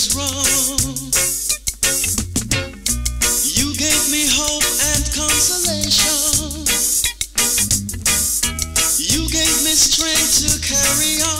was wrong. You gave me hope and consolation. You gave me strength to carry on.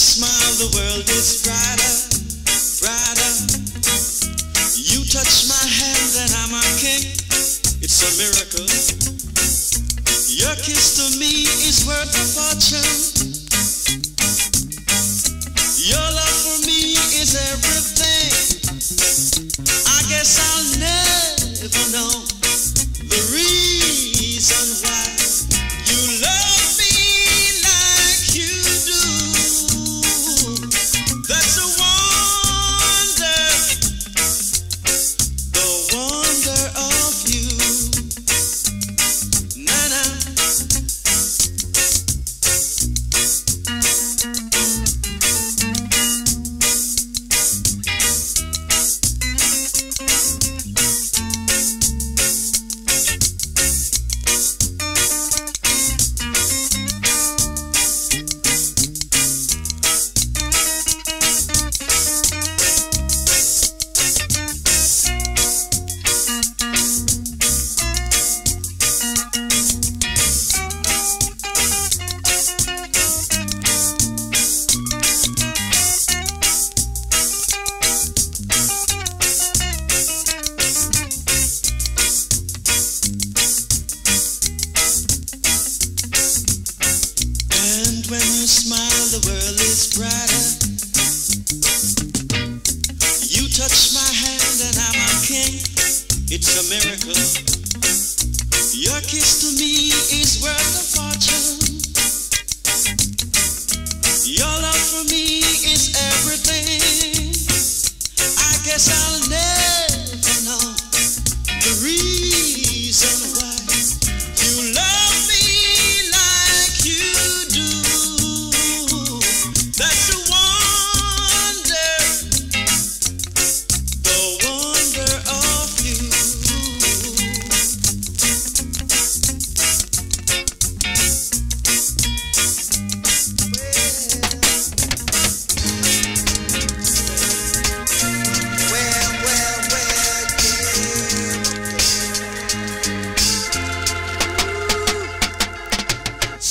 smile, the world is brighter, brighter. You touch my hand and I'm a king. It's a miracle. Your kiss to me is worth a fortune. Your love for me is everything. I guess I'll never know. America. Your kiss to me is worth a fortune. Your love for me is everything. I guess I'll never know the reason